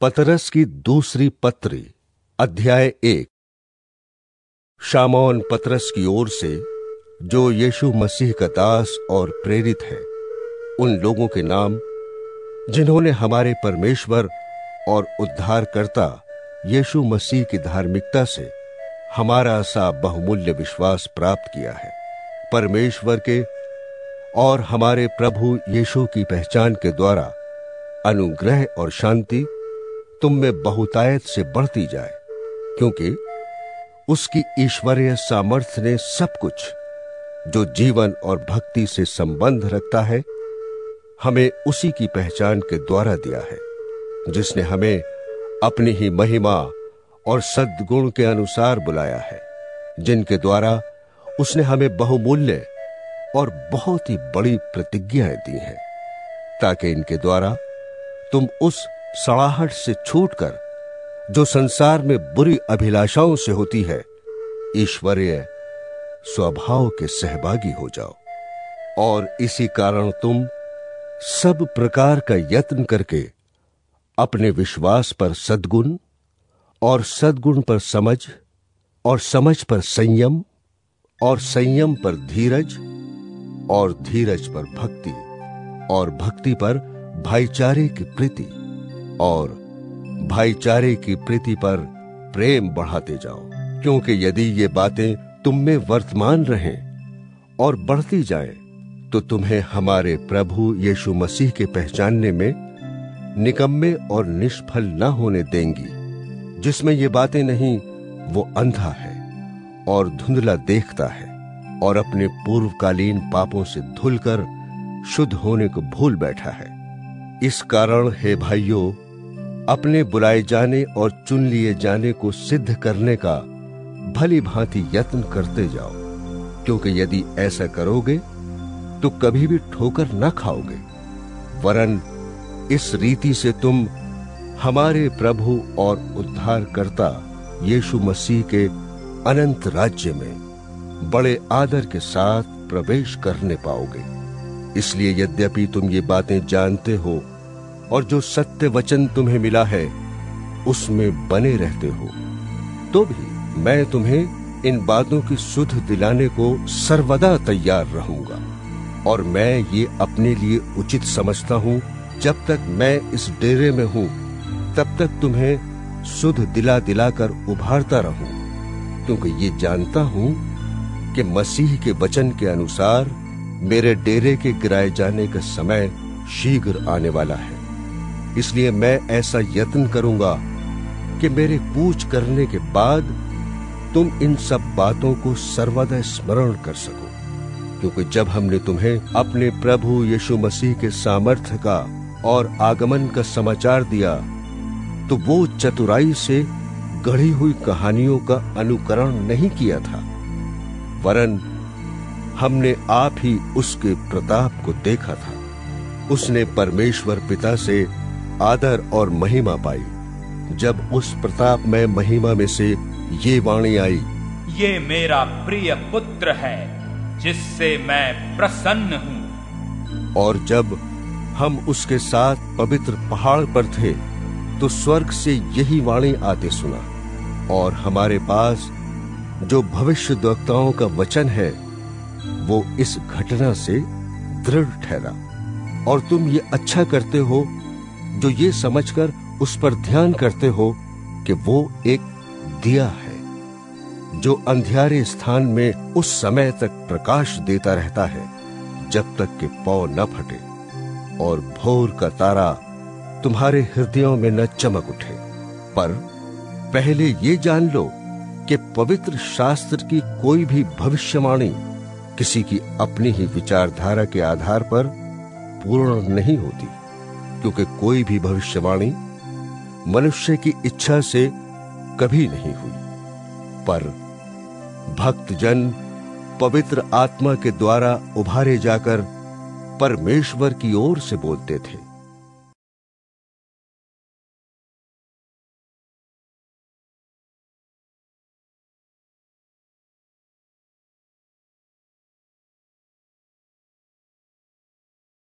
पतरस की दूसरी पत्री, अध्याय एक। शामौन पतरस की ओर से, जो यीशु मसीह का दास और प्रेरित है, उन लोगों के नाम, जिन्होंने हमारे परमेश्वर और उद्धारकर्ता यीशु मसीह की धार्मिकता से हमारा सा बहुमूल्य विश्वास प्राप्त किया है। परमेश्वर के और हमारे प्रभु यीशु की पहचान के द्वारा अनुग्रह और शांति तुम में बहुतायत से बढ़ती जाए, क्योंकि उसकी ईश्वरीय सामर्थ्य ने सब कुछ, जो जीवन और भक्ति से संबंध रखता है, हमें उसी की पहचान के द्वारा दिया है, जिसने हमें अपनी ही महिमा और सद्गुण के अनुसार बुलाया है, जिनके द्वारा उसने हमें बहुमूल्य और बहुत ही बड़ी प्रतिज्ञाएँ दी हैं, ताकि इनके द्वारा तुम उस सड़ाहट से छूटकर, जो संसार में बुरी अभिलाषाओं से होती है, ईश्वरीय स्वभाव के सहभागी हो जाओ। और इसी कारण तुम सब प्रकार का यत्न करके अपने विश्वास पर सद्गुण और सद्गुण पर समझ और समझ पर संयम और संयम पर धीरज और धीरज पर भक्ति और भक्ति पर भाईचारे की प्रीति और भाईचारे की प्रीति पर प्रेम बढ़ाते जाओ। क्योंकि यदि ये बातें तुम में वर्तमान रहें और बढ़ती जाएँ, तो तुम्हें हमारे प्रभु यीशु मसीह के पहचानने में निकम्मे और निष्फल न होने देंगी। जिसमें ये बातें नहीं वो अंधा है और धुंधला देखता है और अपने पूर्वकालीन पापों से धुलकर शुद्ध होने को भूल बैठा है। इस कारण हे भाइयों अपने बुलाए जाने और चुन लिए जाने को सिद्ध करने का भली भांति यत्न करते जाओ, क्योंकि यदि ऐसा करोगे तो कभी भी ठोकर न खाओगे। वरन इस रीति से तुम हमारे प्रभु और उद्धारकर्ता यीशु मसीह के अनंत राज्य में बड़े आदर के साथ प्रवेश करने पाओगे। इसलिए यद्यपि तुम ये बातें जानते हो और जो सत्य वचन तुम्हें मिला है, उसमें बने रहते हो। तो भी मैं तुम्हें इन बातों की सुध दिलाने को सर्वदा तैयार रहूँगा। और मैं ये अपने लिए उचित समझता हूँ, जब तक मैं इस डेरे में हूँ, तब तक तुम्हें सुध दिला दिलाकर उभारता रहूँ। क्योंकि ये जानता हूँ कि मसीह के वचन के अनुसार मेरे डेरे के गिराए जाने का समय शीघ्र आने वाला है। इसलिए मैं ऐसा यत्न करूँगा कि मेरे पूछ करने के बाद तुम इन सब बातों को सर्वदा स्मरण कर सको, क्योंकि जब हमने तुम्हें अपने प्रभु यीशु मसीह के सामर्थ्य का और आगमन का समाचार दिया तो वो चतुराई से गढ़ी हुई कहानियों का अनुकरण नहीं किया था, वरन हमने आप ही उसके प्रताप को देखा था। उसने परमेश्वर पिता से आदर और महिमा पाई। जब उस प्रताप में महिमा में से ये वाणी आई ये मेरा प्रिय पुत्र है जिससे मैं प्रसन्न हूँ। और जब हम उसके साथ पवित्र पहाड़ पर थे तो स्वर्ग से यही वाणी आते सुना। और हमारे पास जो भविष्य वक्ताओं का वचन है वो इस घटना से दृढ़ ठहरा। और तुम ये अच्छा करते हो जो ये समझकर उस पर ध्यान करते हो कि वो एक दिया है, जो अंधियारे स्थान में उस समय तक प्रकाश देता रहता है, जब तक कि पौ न फटे और भोर का तारा तुम्हारे हृदयों में न चमक उठे। पर पहले ये जान लो कि पवित्र शास्त्र की कोई भी भविष्यवाणी किसी की अपनी ही विचारधारा के आधार पर पूर्ण नहीं होती। क्योंकि कोई भी भविष्यवाणी मनुष्य की इच्छा से कभी नहीं हुई। पर भक्त जन पवित्र आत्मा के द्वारा उभारे जाकर परमेश्वर की ओर से बोलते थे।